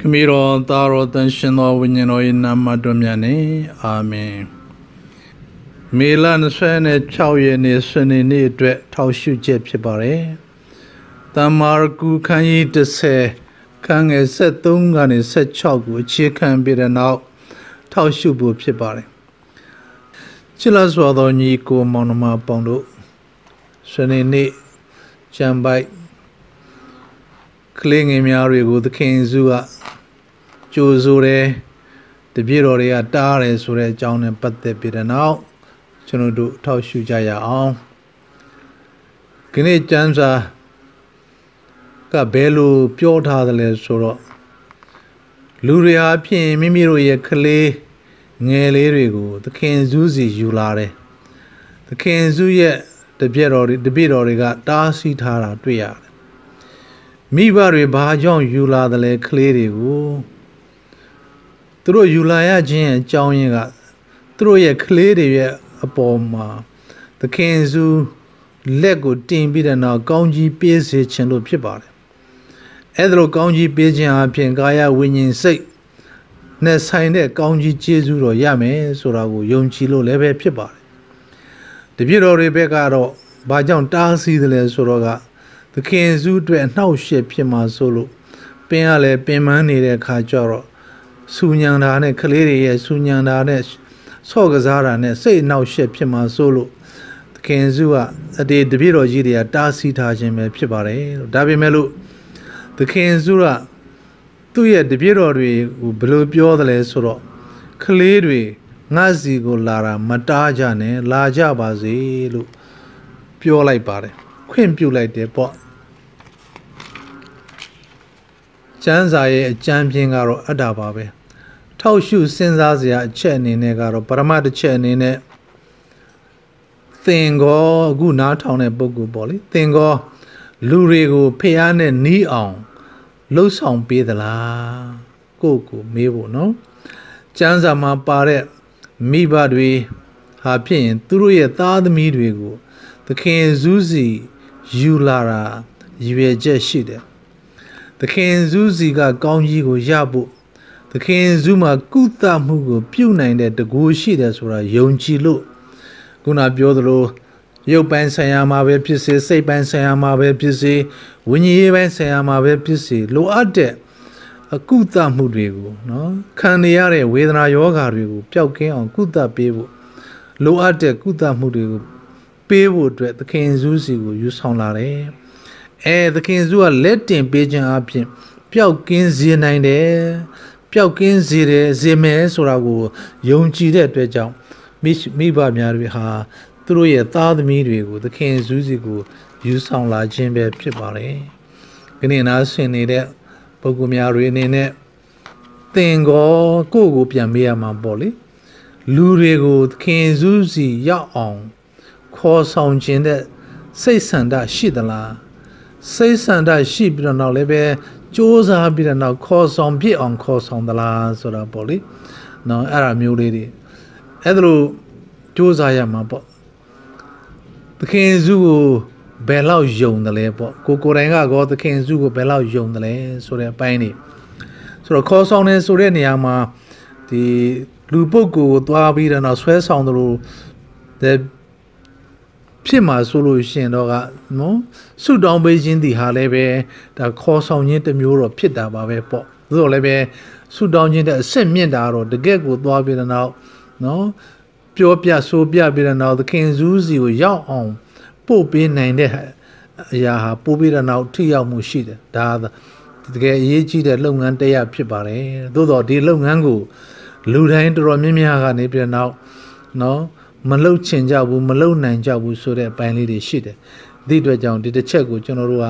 ခမီတော်သားတော်တန်ရှင်တော်ဝိညာဉ်တော်၏နာမတော်မြတ်နေအာမင်မေလ26ရက်နေ့စနေနေ့အတွက်ထောက်ရှုချက်ဖြစ်ပါတယ်တမ္မာကုခန်းကြီး30ခန်းငယ်73ကနေ16ကိုအခြေခံပြီးတဲ့နောက်ထောက်ရှုဖို့ဖြစ်ပါတယ် ချစ်လာစွာသောညီကိုမောင်နှမပေါင်းတို့စနေနေ့ကျမ်းပိုက်ကလေးငယ်များတွေကိုသခင်စုကကြိုဆိုတယ်တပြည့်တော်တွေကတားတယ်ဆိုတဲ့အကြောင်းနဲ့ပတ်သက်ပြီးတဲ့နောက်ကျွန်တော်တို့ထောက်ရှုကြရအောင်ဒီနေ့ကျမ်းစာကဘယ်လိုပြောထားသလဲဆိုတော့လူတွေဟာဖြင့်မိမိတို့ရဲ့ကလေး ငယ်လေးတွေကိုသခင်ဇူးစီယူလာတယ်သခင်ဇူးရဲ့တပြည့်တော်တွေတပြည့်တော်တွေကတားဆီးထားတာတွေ့ရတယ်မိဘတွေဘာကြောင့်ယူလာတယ်လဲကလေးတွေကိုသူတို့ယူလာရခြင်းအကြောင်းရင်းကသူတို့ရဲ့ကလေးတွေရဲ့အပေါ်မှာသခင်စုလက်ကိုတင်ပြီးတဲ့နောက်ကောင်းကြီးပေးစေခြင်းလို့ဖြစ်ပါတယ်အဲ့ဒါလိုကောင်းကြီးပေးခြင်းအပြင်ကာယဝိညာဉ်စိတ် နဲ့ဆိုင်တဲ့ကောင်းကြီးကျေးဇူးတော်ရမယ်ဆိုတာကိုယုံကြည်လို့လည်းပဲဖြစ်ပါတယ်တပြည့်တော်တွေဘက်ကတော့ဘာကြောင့်တားဆီးတယ်လဲဆိုတော့ကသခင်စုအတွက်အနှောက်အယှက်ဖြစ်မှာဆိုလို့ပင်ကလည်းပင်ပန်းနေတဲ့ခါကျတော့စူညံတာနဲ့ကလေးတွေရဲ့စူညံတာနဲ့ဆော့ကစားတာနဲ့စိတ်အနှောက်အယှက်ဖြစ်မှာဆိုလို့သခင်စုကအတေတပြည့်တော်ကြီးတွေကတားဆီးထားခြင်းပဲဖြစ်ပါတယ်လို့ဒါပေမဲ့လို့သခင်စုက သူ့ရဲ့တပြည့်တော်တွေကိုဘယ်လိုပြောသလဲဆိုတော့ကလေးတွေငါစီကိုလာတာမတားကြနဲ့လာကြပါစေလို့ပြောလိုက်ပါတယ်ခွင့်ပြုလိုက်တယ်ပေါ့ကျမ်းစာရဲ့အကျမ်းပြင်းကတော့အတ္တပါပဲထောက်ရှုစဉ်းစားစရာအချက်အနေနဲ့ကတော့ပရမတ်တစ်ချက်အနေနဲ့သင်ကောအခုနားထောင်တဲ့ပုဂ္ဂိုလ်ပေါ့လေသင်ကောလူတွေကိုဖះနဲ့နီးအောင် လှုပ်ဆောင်ပေးသလားကိုကိုမေးဖို့နော်ကျမ်းစာမှာပါတဲ့မိဘတွေဟာဖြစ်ရင်သူတို့ရဲ့သားသမီးတွေကိုသခင်ဇူးစီယူလာတာရည်ရွယ်ချက်ရှိတယ်သခင်ဇူးစီကကောင်းကြီးကိုရဖို့သခင်ဇူးမှာကုသမှုကို ပြုနိုင်တဲ့တကူရှိတယ်ဆိုတာယုံကြည်လို့ခုနပြောသလို ရုပ်ပိုင်းဆိုင်ရာမှာပဲဖြစ်စေစိတ်ပိုင်းဆိုင်ရာမှာပဲဖြစ်စေဝိညာဉ်ရေးပိုင်းဆိုင်ရာမှာပဲဖြစ်စေလိုအပ်တဲ့အကုသမှုတွေကိုနော်ခံနေရတဲ့ဝေဒနာယောဂါတွေကိုပျောက်ကင်းအောင်ကုသပေးဖို့လိုအပ်တဲ့ကုသမှုတွေကိုပေးဖို့အတွက်သခင်ဇူးစီကိုယူဆောင်လာတယ်အဲသခင်ဇူးကလက်တင်ပေးခြင်းအပြင်ပျောက်ကင်းစေနိုင်တယ်ပျောက်ကင်းစေတယ်စေမယ်ဆိုတာကိုယုံကြည်တဲ့အတွက်ကြောင့်မိမိဘများတွေဟာ သူတို့ရဲ့သားသမီးတွေကိုသခင်ဇူးစီကိုယူဆောင်လာခြင်းပဲဖြစ်ပါတယ်။ဒီနေ့နားဆင်နေတဲ့ပုဂ္ဂိုလ်များတွေအနေနဲ့သင်ကောကိုယ့်ကိုပြန်မေးရမှာပေါ့လေ။လူတွေကိုသခင်ဇူးစီရောက်အောင်ခေါ်ဆောင်ခြင်းတဲ့စိတ်ဆန္ဒရှိသလားစိတ်ဆန္ဒရှိပြီးတော့နောက်လည်းပဲစ조사ပြီးတော့နောက်ခေါ်ဆောင်ပြစ်အောင်ခေါ်ဆောင်သလားဆိုတာပေါ့လေနော်အဲ့ဒါမျိုးလေးတွေအဲ့ဒါလို့စ조사ရမှာပေါ့ သခင်စုကိုဘယ်လောက်ယုံတယ်လဲပေါ့ကိုကိုတိုင်ကကောသခင်စုကိုဘယ်လောက်ယုံတယ်လဲဆိုတဲ့အပိုင်းနေဆိုတော့ခေါ်ဆောင်နေဆိုတဲ့နေရာမှာဒီလူပုဂ္ဂိုလ်ကိုသွားပြီးတော့ဆွဲဆောင်တယ်လို့ဖြစ်မှာဆိုလို့ရှင်တော့ကနော်ဆုတောင်းပေးခြင်းဒီဟာလည်းပဲဒါခေါ်ဆောင်ခြင်းတစ်မျိုးတော့ဖြစ်တာပါပဲပေါ့သို့တော်လည်းပဲဆုတောင်းခြင်းတဲ့အစ်စ်မြင့်တာတော့တကယ့်ကိုသွားပြီးတဲ့နောက်နော် ပြောပြဆိုပြပြီးတဲ့နောက်သခင်ဇူးစီကိုရောက်အောင်ပို့ပေးနိုင်တဲ့အရာဟာပို့ပြီးတဲ့နောက်ထိရောက်မှုရှိတယ်ဒါတကယ်အရေးကြီးတဲ့လုပ်ငန်းတရားဖြစ်ပါတယ်သို့တော့ဒီလုပ်ငန်းကိုလူတိုင်းတော်တော်များများကနေပြီးတဲ့နောက်နော်မလှုပ်ချင်ကြဘူးမလှုပ်နိုင်ကြဘူးဆိုတဲ့အပိုင်းလေးတွေရှိတယ်ဒီအတွက်ကြောင့်ဒီတစ်ချက်ကိုကျွန်တော်တို့က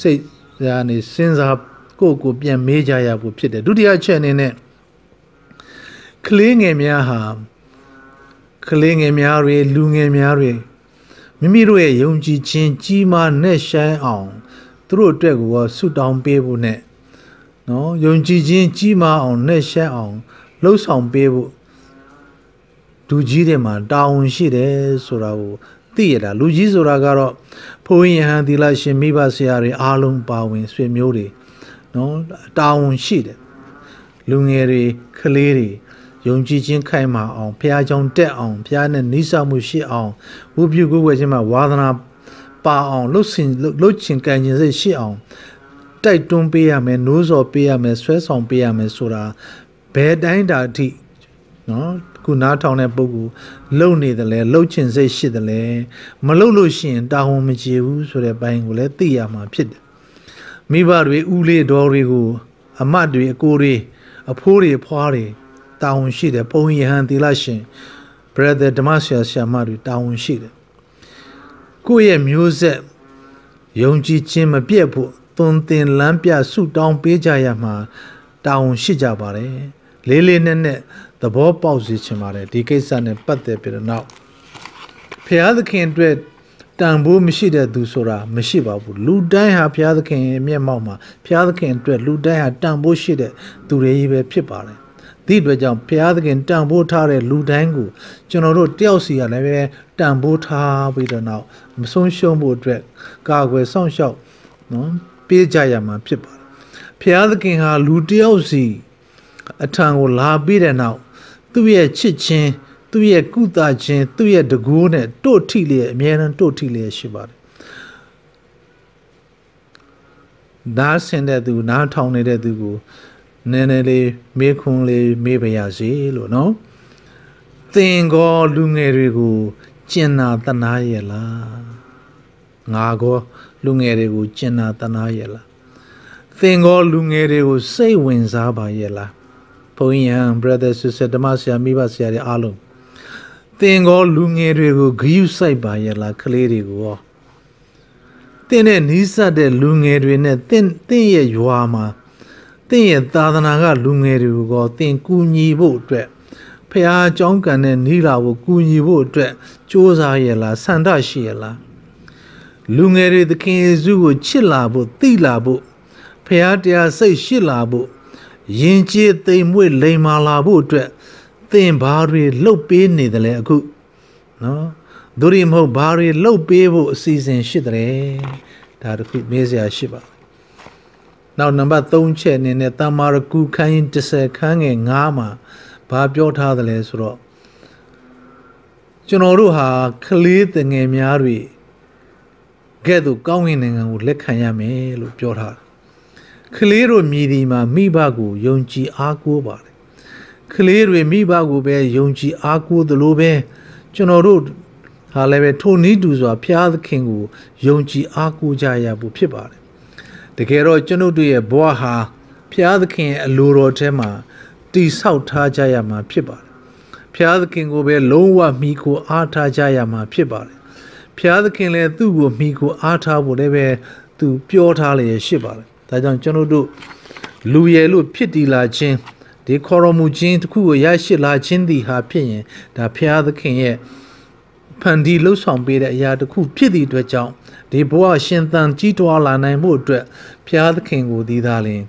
စိတ်ကနေစဉ်းစားကိုယ့်ကိုပြန်မေးကြရဖို့ဖြစ်တယ်ဒုတိယချက်အနေနဲ့ကလေးငယ်များဟာ ကလေးငယ်များတွေလူငယ်များတွေမိမိတို့ရဲ့ယုံကြည်ခြင်းကြီးမားနဲ့ရှမ်းအောင်သူတို့အတွက်ကိုဆုတောင်းပေးဖို့နဲ့နော်ယုံကြည်ခြင်းကြီးမားအောင်နဲ့ရှမ်းအောင်လှုပ်ဆောင်ပေးဖို့ဒူကြီးတွေမှာတာဝန်ရှိတယ်ဆိုတာကိုသသိရတာလူကြီးဆိုတာကတော့ဘုန်းကြီးယဟန်သီလရှင်မိဘဆရာတွေအားလုံးပါဝင်ဆွေမျိုးတွေနော်တာဝန်ရှိတယ်လူငယ်တွေကလေးတွေ ယုံကြည်ခြင်းခိုင်မာအောင်ဘုရားကြောင့်တက်အောင်ဘုရားနဲ့နှိစမှုရှိအောင်ဝုပြုကိုယ်ဝယ်ခြင်းမှာဝါသနာပါအောင်လှုပ်ရှင်လှုပ်ချင်ကန်ခြင်းစိတ်ရှိအောင်တိုက်တွန်းပေးရမယ်နိုးစော်ပေးရမယ်ဆွဲဆောင်ပေးရမယ်ဆိုတာဘယ်တိုင်းတာအထိနော်ခုနားထောင်တဲ့ပုဂ္ဂိုလ်လုံနေတယ်လဲလှုပ်ချင်စိတ်ရှိတယ်လဲမလှုပ်လို့ရှိရင်တာဝန်မကျေဘူးဆိုတဲ့ဘိုင်းကိုလည်းသိရမှာဖြစ်တယ်မိဘတွေဦးလေးတော်တွေကို အမတ်တွေအကိုတွေအဖိုးတွေဖွားတွေ တာဝန်ရှိတယ်ပုံရဟန်သီလရှင် brother ဓမ္မဆရာဆရာမတွေတာဝန်ရှိတယ်ကိုယ့်ရဲ့မျိုးဆက်ယုံကြည်ခြင်းမပြတ်ဖို့သွန်သင်လမ်းပြဆုတောင်းပေးကြရမှာတာဝန်ရှိကြပါတယ်လေးလေးနက်နက်သဘောပေါက်စေချင်ပါတယ်ဒီကိစ္စနဲ့ပတ်သက်ပြီးတော့နောက်ဖျားသခင်အတွက်တန်ဖိုးမရှိတဲ့သူဆိုတာမရှိပါဘူးလူတိုင်းဟာဘုရားသခင်ရဲ့မျက်မှောက်မှာဘုရားသခင်အတွက်လူတိုင်းဟာတန်ဖိုးရှိတဲ့သူတွေကြီးပဲဖြစ်ပါတယ် ဒီအတွက်ကြောင့်ဘုရားသခင်တန်ဖိုးထားတဲ့လူတိုင်းကိုကျွန်တော်တို့တယောက်စီရလည်းပဲတန်ဖိုးထားပြီးတော့နောက်မဆုံးရှုံးဖို့အတွက်ကာကွယ်ဆောင်ရှောက်နော်ပေးကြရမှာဖြစ်ပါတယ်ဘုရားသခင်ဟာလူတယောက်စီအထံကိုလာပြီးတဲ့နောက်သူ့ရဲ့ချစ်ခြင်းသူ့ရဲ့ကုသခြင်းသူ့ရဲ့တကူးနဲ့တို့ထိလျက်အမြဲတမ်းတို့ထိလျက်ရှိပါတယ်ဒါဆင်တဲ့သူနားထောင်နေတဲ့သူကို နည်းနည်းလေးမေးခွန်းလေးမေးပါရစေလို့နော်သင်ကောလူငယ်တွေကိုကျင်နာတနာရဲ့လားငါကောလူငယ်တွေကိုကျင်နာတနာရဲ့လားသင်ကောလူငယ်တွေကိုစိတ်ဝင်စားပါရဲ့လားဘုန်းကြီးဟန် brother sister ဓမ္မဆရာမိဘဆရာတွေအားလုံးသင်ကောလူငယ်တွေကိုဂယုစိုက်ပါရဲ့လားကလေးတွေကိုရောသင်နဲ့နီးစပ်တဲ့လူငယ်တွေနဲ့သင်သင်ရဲ့ရွာမှာ သင်ရဲ့သာသနာကလူငယ်တွေကိုကောသင်ကူညီဖို့အတွက်ဖះအကြောင်းကံနဲ့နီးလာဖို့ကူညီဖို့အတွက်စ조사ရဲ့လားဆန္ဒရှိရဲ့လားလူငယ်တွေသခင်ယေရှုကိုချစ်လာဖို့သိလာဖို့ဖះတရားစိတ်ရှိလာဖို့ယဉ်ကျေးသိမ်မွေ့လိမ္မာလာဖို့အတွက်သင်ဘာတွေလှုပ်ပေးနေတယ်လဲအခုနော်ဒုရိမဟုတ်ဘာတွေလှုပ်ပေးဖို့အစီအစဉ်ရှိတယ်ဒါတခုမေးစရာရှိပါ နောက်နံပါတ်3ချက်အနေနဲ့တမ္မာရကုခန်းရင်10ခန်းငယ်9မှာဘာပြောထားသလဲဆိုတော့ကျွန်တော်တို့ဟာကလေးတငယ်များတွေကဲ့သို့ကောင်းကင်နိုင်ငံကိုလက်ခံရမယ်လို့ပြောထားတယ်ကလေးတို့မြည်ဒီမှာမိဘကိုယုံကြည်အားကိုးပါတယ်ကလေးတွေမိဘကိုပဲယုံကြည်အားကိုးသလိုပဲကျွန်တော်တို့ဟာလည်းပဲထိုနည်းတူစွာဘုရားသခင်ကိုယုံကြည်အားကိုးကြရဖို့ဖြစ်ပါတယ် တကယ်တော့ကျွန်ုပ်တို့ရဲ့ဘဝဟာဘုရားသခင်ရဲ့အလိုတော်ထဲမှာတည်ဆောက်ထားကြရမှာဖြစ်ပါတယ်ဘုရားသခင်ကိုပဲလုံးဝမိကိုအားထားကြရမှာဖြစ်ပါတယ်ဘုရားသခင်လည်းသူ့ကိုမိကိုအားထားဖို့လည်းပဲသူပြောထားလျက်ရှိပါတယ်ဒါကြောင့်ကျွန်တော်တို့လူရယ်လို့ဖြစ်တည်လာခြင်းဒီခေါ်တော်မူခြင်းတစ်ခုကိုရရှိလာခြင်းသည်ဟာဖြစ်ရင်ဒါဘုရားသခင်ရဲ့ ဖန်တီးလှုပ်ဆောင်ပေးတဲ့အရာတစ်ခုဖြစ်သည့်အတွက်ကြောင့်ဒီဘဝရှင်သန်ကြီးထွားလာနိုင်မှုအတွက်ဘုရားသခင်ကိုဒီသားလင်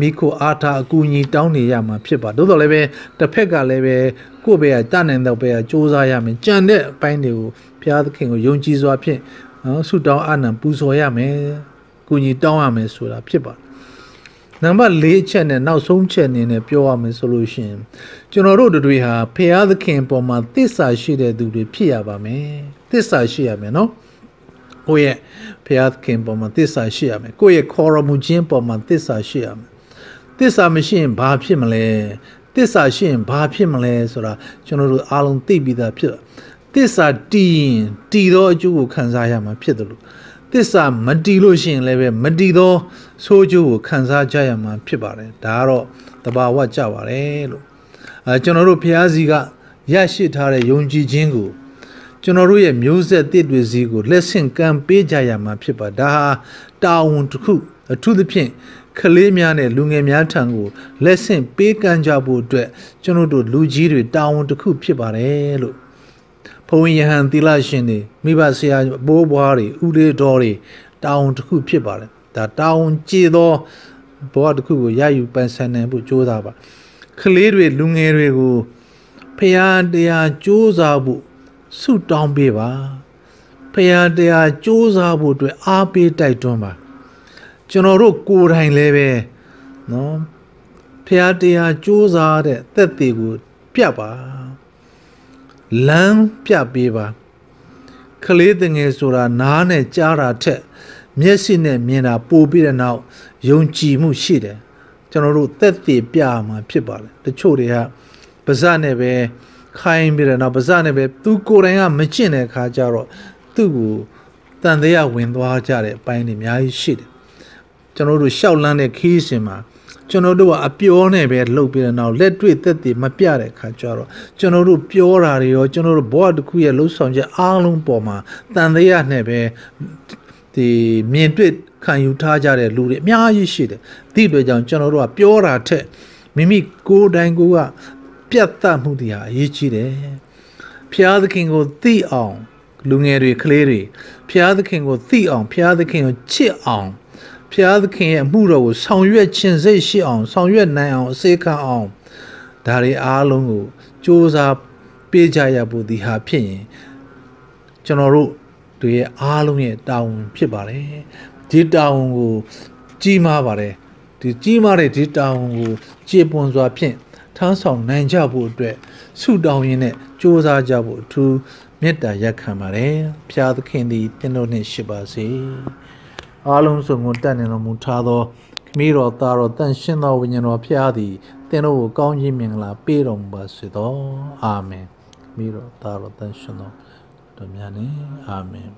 မိခိုအားထားအကူအညီတောင်းနေရမှာဖြစ်ပါတိုးတော်လည်းပဲတစ်ဖက်ကလည်းပဲကိုယ့်ဘက်ကတနိုင်တော့ဘက်ကစူးစမ်းရမယ်ကြံတဲ့အပိုင်းတွေကိုဘုရားသခင်ကိုယုံကြည်စွာဖြင့်နော်ဆုတောင်းအနံပူဇော်ရမယ်ကူညီတောင်းရမယ်ဆိုတာဖြစ်ပါ နံပါတ်၄ချက်နဲ့နောက်ဆုံးချက်အနေနဲ့ပြောရမယ်ဆိုလို့ရှိရင်ကျွန်တော်တို့တွေဟာဖရာသခင်ပေါ်မှာသစ္စာရှိတဲ့သူတွေဖြစ်ရပါမယ်သစ္စာရှိရမယ်နော်ကိုယ့်ရဲ့ဖရာသခင်ပေါ်မှာသစ္စာရှိရမယ်ကိုယ့်ရဲ့ခေါ်ရမှုခြင်းပေါ်မှာသစ္စာရှိရမယ်သစ္စာမရှိရင်ဘာဖြစ်မလဲသစ္စာရှိရင်ဘာဖြစ်မလဲဆိုတာကျွန်တော်တို့အားလုံးသိပြီးသားဖြစ်သစ္စာတည်ရင်တည်သောအကျိုးကိုခံစားရမှာဖြစ်တယ်လို့ သစ္စာမတည်လို့ရှိရင်လည်းပဲမတည်သောဆိုးကျိုးကိုခံစားကြရမှာဖြစ်ပါတယ်ဒါကတော့တဘာဝကြပါတယ်လို့အဲကျွန်တော်တို့ဘုရားစီကရရှိထားတဲ့ယုံကြည်ခြင်းကိုကျွန်တော်တို့ရဲ့မျိုးဆက်တစ်တွေစီကိုလက်ဆင့်ကမ်းပေးကြရမှာဖြစ်ပါဒါဟာတာဝန်တစ်ခုအထူးသဖြင့်ကလေးများနဲ့လူငယ်များထံကိုလက်ဆင့်ပေးကမ်းကြဖို့အတွက်ကျွန်တော်တို့လူကြီးတွေတာဝန်တစ်ခုဖြစ်ပါတယ်လို့ ဘုံယဟန်သီလရှင်တွေမိဘဆရာဘိုးဘွားတွေဥလေးတော်တွေတာဝန်တစ်ခုဖြစ်ပါတယ်ဒါတာဝန်ကြည်သောဘဝတစ်ခုကိုရယူပန်ဆန်နိုင်ဖို့ကြိုးစားပါကလေးတွေလူငယ်တွေကိုဖရာတရားကြိုးစားဖို့ဆုတောင်းပေးပါဖရာတရားစူးစမ်းဖို့အတွက်အားပေးတိုက်တွန်းပါကျွန်တော်တို့ကိုယ်တိုင်လည်းပဲနော်ဖရာတရားစူးစမ်းတဲ့သက်သေးကိုပြတ်ပါ လမ်းပြပေးပါကလေးတငယ်ဆိုတာနားနဲ့ကြားတာထက် မျက်စိနဲ့မြင်တာပိုပြီးတဲ့နောက်ယုံကြည်မှုရှိတယ်ကျွန်တော်တို့သက်သေပြမှာဖြစ်ပါလေတချို့တွေကပါဇက်နဲ့ပဲခိုင်းပြီးတဲ့နောက်ပါဇက်နဲ့ပဲသူကိုယ်တိုင်ကမကျင့်တဲ့အခါကျတော့သူ့ကိုတန်တရားဝင်သွားကြတဲ့အပိုင်းတွေအများကြီးရှိတယ်ကျွန်တော်တို့ရှောက်လန်းတဲ့ခီးစဉ်မှာ ကျွန်တော်တို့ကအပြောနဲ့ပဲလှုပ်ပြီးတဲ့နောက်လက်တွေ့သက်သေမပြတဲ့အခါကျတော့ကျွန်တော်တို့ပြောတာတွေရောကျွန်တော်တို့ဘဝတစ်ခုရဲ့လှုပ်ဆောင်ချက်အားလုံးပေါ်မှာတန်တရားနဲ့ပဲဒီမြင်တွေ့ခံယူထားကြတဲ့လူတွေအများကြီးရှိတယ်။ဒီအတွက်ကြောင့်ကျွန်တော်တို့ကပြောတာထက်မိမိကိုယ်တိုင်ကိုယ်ကပြတ်သားမှုတွေဟာအရေးကြီးတယ်။ဖျားသခင်ကိုသိအောင်လူငယ်တွေကလေးတွေဖျားသခင်ကိုသိအောင်ဖျားသခင်ကိုချစ်အောင် ဖျားသခင်ရဲ့အမှုတော်ကိုဆောင်ရွက်ခြင်းစိတ်ရှိအောင်ဆောင်ရွက်နိုင်အောင်အစေခံအောင်ဒါတွေအားလုံးကိုစ조사ပေးကြရဖို့ဒီဟာဖြစ်ရင်ကျွန်တော်တို့တွေရဲ့အားလုံးရဲ့တာဝန်ဖြစ်ပါတယ်ဒီတာဝန်ကိုကြီးမားပါတယ်ဒီကြီးမားတဲ့ဒီတာဝန်ကိုကျေပွန်စွာဖြင့်ထမ်းဆောင်နိုင်ကြဖို့အတွက်ဆုတောင်းရင်းနဲ့စ조사ကြဖို့အထူးမေတ္တာရက်ခံပါတယ်ဖျားသခင်သည်တင်တို့နှင့်ရှိပါစေ အားလုံးစုံကိုတတ်နေတော်မူထားသောခမည်းတော်သားတော်တန်ရှင်းသောဝိညာဉ်တော်ဖျားသည်တင်တို့ကိုကောင်းကြီးမင်္ဂလာပေးတော်မူပါစေသောအာမင်ခမည်းတော်သားတော်တန်ရှင်းသောတော်များနဲ့အာမင်